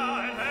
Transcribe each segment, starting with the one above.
Io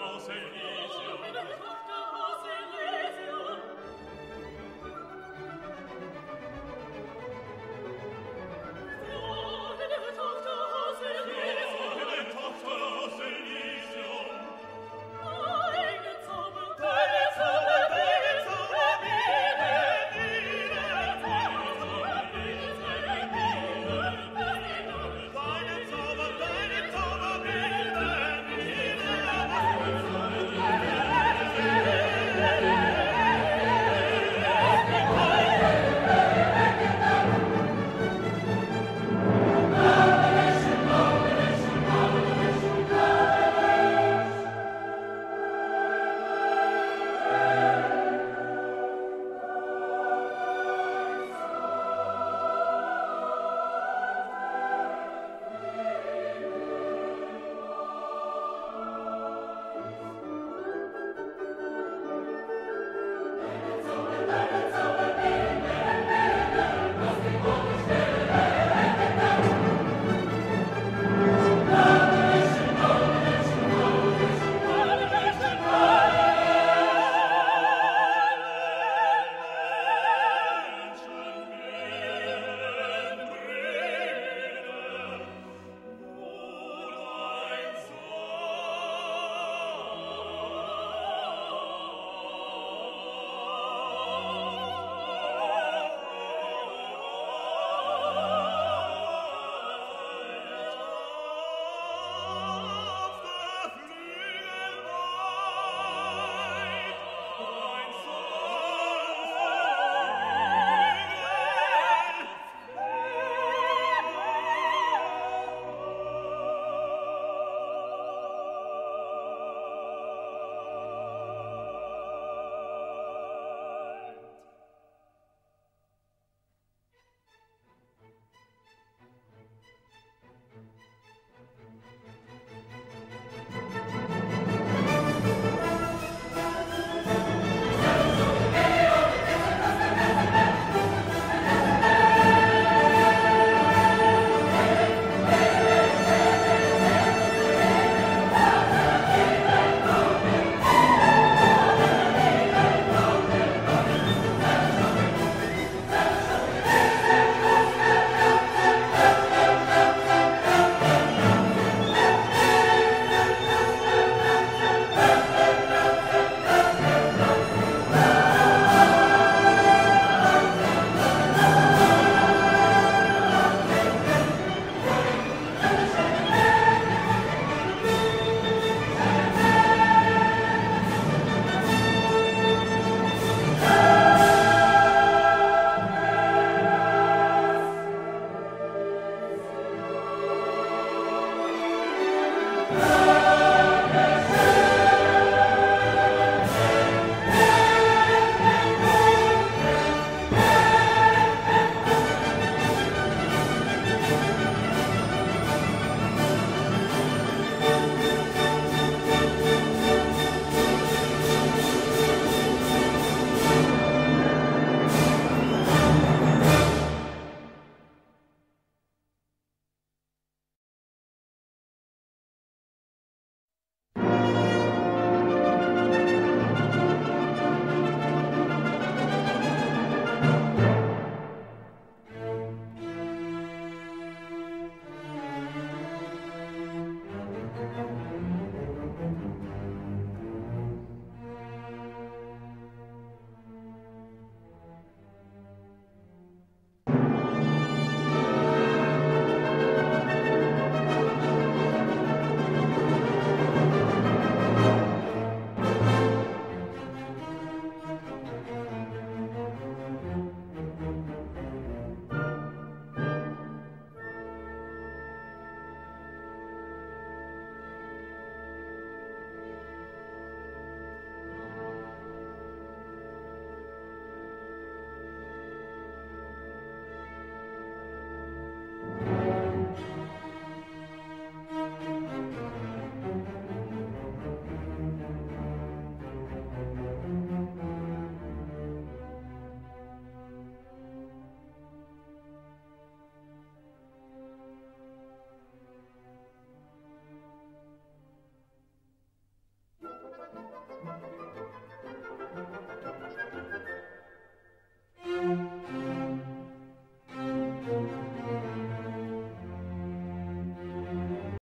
I'll say.